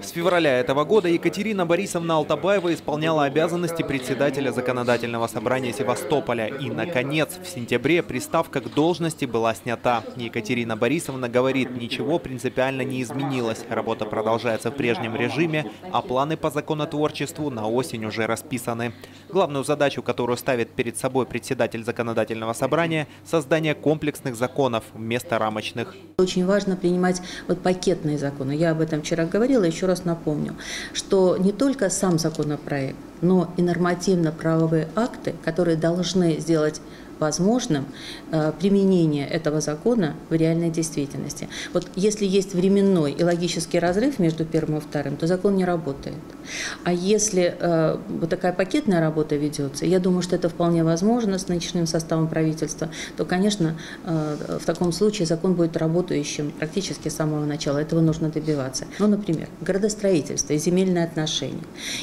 С февраля этого года Екатерина Борисовна Алтабаева исполняла обязанности председателя законодательного собрания Севастополя. И, наконец, в сентябре приставка к должности была снята. Екатерина Борисовна говорит, ничего принципиально не изменилось. Работа продолжается в прежнем режиме, а планы по законотворчеству на осень уже расписаны. Главную задачу, которую ставит перед собой председатель законодательного собрания – создание комплексных законов вместо рамочных. Очень важно принимать вот пакетные законы. Я об этом вчера говорила, еще раз напомню, что не только сам законопроект, но и нормативно-правовые акты, которые должны сделать возможным э, применение этого закона в реальной действительности. Вот если есть временной и логический разрыв между первым и вторым, то закон не работает. А если э, вот такая пакетная работа ведется, я думаю, что это вполне возможно с нынешним составом правительства, то, конечно, э, в таком случае закон будет работающим практически с самого начала. Этого нужно добиваться. Ну, например, градостроительство и земельные отношения.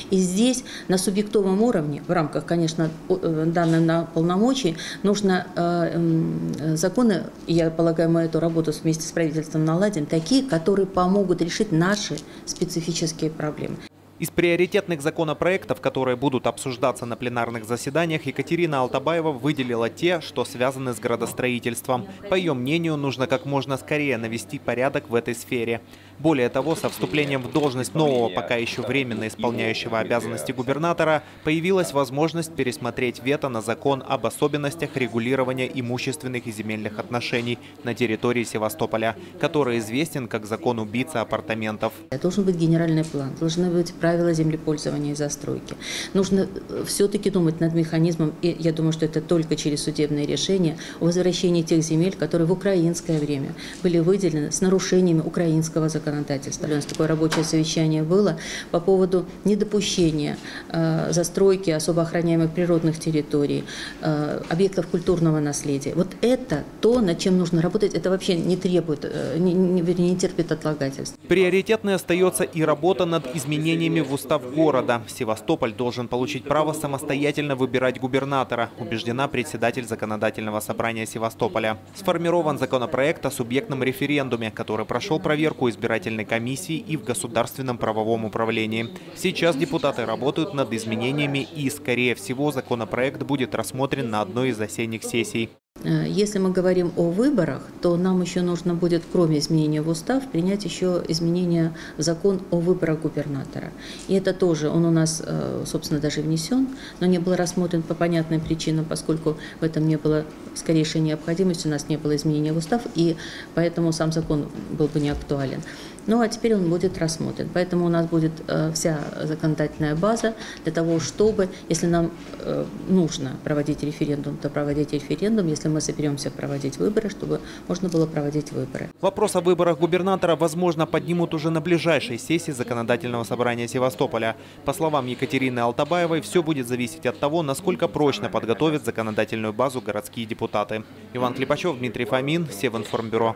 И здесь на субъектовом уровне, в рамках, конечно, данных полномочий, нужно э, законы, я полагаю, мы эту работу вместе с правительством наладим, такие, которые помогут решить наши специфические проблемы. Из приоритетных законопроектов, которые будут обсуждаться на пленарных заседаниях, Екатерина Алтабаева выделила те, что связаны с градостроительством. По ее мнению, нужно как можно скорее навести порядок в этой сфере. Более того, со вступлением в должность нового, пока еще временно исполняющего обязанности губернатора, появилась возможность пересмотреть вето на закон об особенностях регулирования имущественных и земельных отношений на территории Севастополя, который известен как закон убийца апартаментов. Должен быть генеральный план, должны быть правила землепользования и застройки. Нужно э, все-таки думать над механизмом, и я думаю, что это только через судебное решение, о возвращении тех земель, которые в украинское время были выделены с нарушениями украинского законодательства. У нас такое рабочее совещание было по поводу недопущения э, застройки особо охраняемых природных территорий, э, объектов культурного наследия. Вот это то, над чем нужно работать. Это вообще не требует, э, не, не, не терпит отлагательств. Приоритетной остается и работа над изменениями изменениями в устав города. Севастополь должен получить право самостоятельно выбирать губернатора, убеждена председатель законодательного собрания Севастополя. Сформирован законопроект о субъектном референдуме, который прошел проверку избирательной комиссии и в государственном правовом управлении. Сейчас депутаты работают над изменениями и, скорее всего, законопроект будет рассмотрен на одной из осенних сессий. Э, если мы говорим о выборах, то нам еще нужно будет, кроме изменения в устав, принять еще изменения в закон о выборах губернатора. И это тоже, он у нас, э, собственно, даже внесен, но не был рассмотрен по понятным причинам, поскольку в этом не было скорейшей необходимости, у нас не было изменения в устав, и поэтому сам закон был бы не актуален. Ну а теперь он будет рассмотрен. Поэтому у нас будет э, вся законодательная база для того, чтобы, если нам э, нужно проводить референдум, то проводить референдум, если мы соберемся проводить выборы, чтобы можно было проводить выборы. Вопрос о выборах губернатора, возможно, поднимут уже на ближайшей сессии законодательного собрания Севастополя. По словам Екатерины Алтабаевой, все будет зависеть от того, насколько прочно подготовят законодательную базу городские депутаты. Иван Клепачев, Дмитрий Фомин, Севинформбюро.